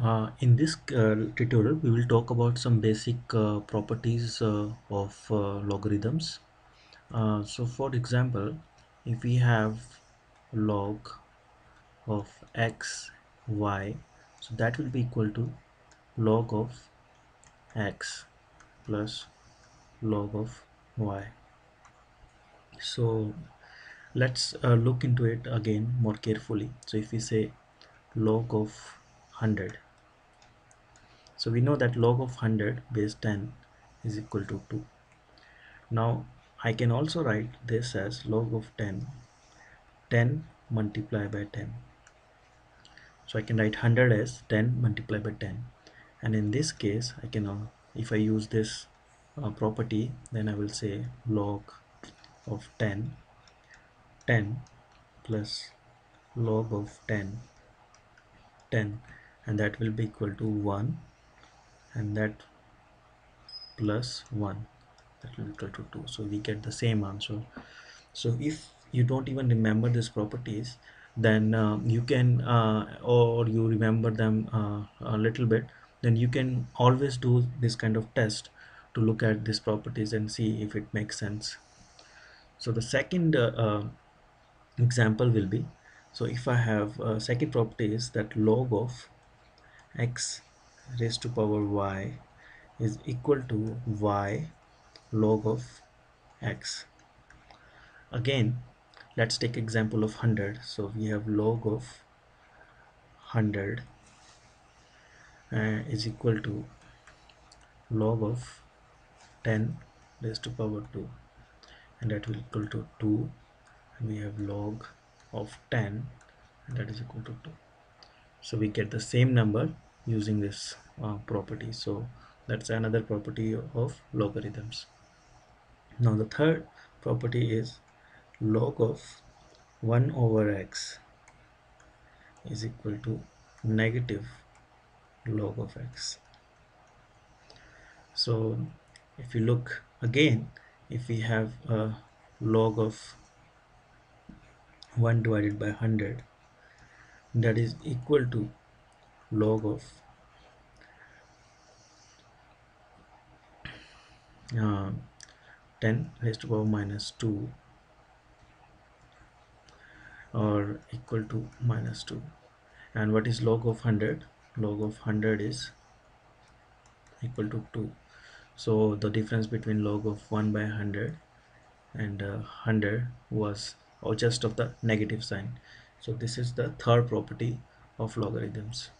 Uh, in this uh, tutorial, we will talk about some basic uh, properties uh, of uh, logarithms. Uh, so for example, if we have log of x, y, so that will be equal to log of x plus log of y. So let's look into it again more carefully. So if we say log of 100 so we know that log of 100 base 10 is equal to 2 now I can also write this as log of 10 10 multiplied by 10 so I can write 100 as 10 multiplied by 10 and in this case I can uh, if I use this uh, property then I will say log of 10 10 plus log of 10 10 and that will be equal to 1 and that plus 1 that will equal to 2 so we get the same answer. So if you don't even remember these properties then uh, you can uh, or you remember them uh, a little bit then you can always do this kind of test to look at these properties and see if it makes sense. So the second uh, uh, example will be so if I have uh, second property is that log of x raised to power y is equal to y log of x. Again let's take example of 100 so we have log of 100 uh, is equal to log of 10 raised to power 2 and that will equal to 2 and we have log of 10 and that is equal to 2 so we get the same number using this uh, property. So that's another property of logarithms. Now the third property is log of 1 over x is equal to negative log of x. So if you look again if we have a log of 1 divided by 100 that is equal to log of uh, 10 raised to power minus 2 or equal to minus 2 and what is log of 100 log of 100 is equal to 2 so the difference between log of 1 by 100 and uh, 100 was or just of the negative sign. So this is the third property of logarithms